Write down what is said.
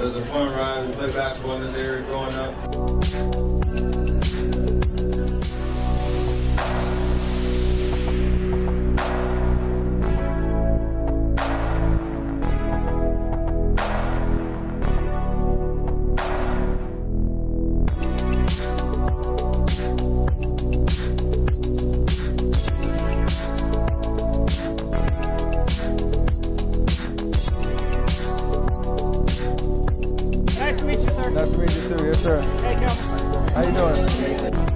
It was a fun ride. We played basketball in this area growing up. sir. Nice to meet you too. Yes, sir. Hey, Calvin. How you doing?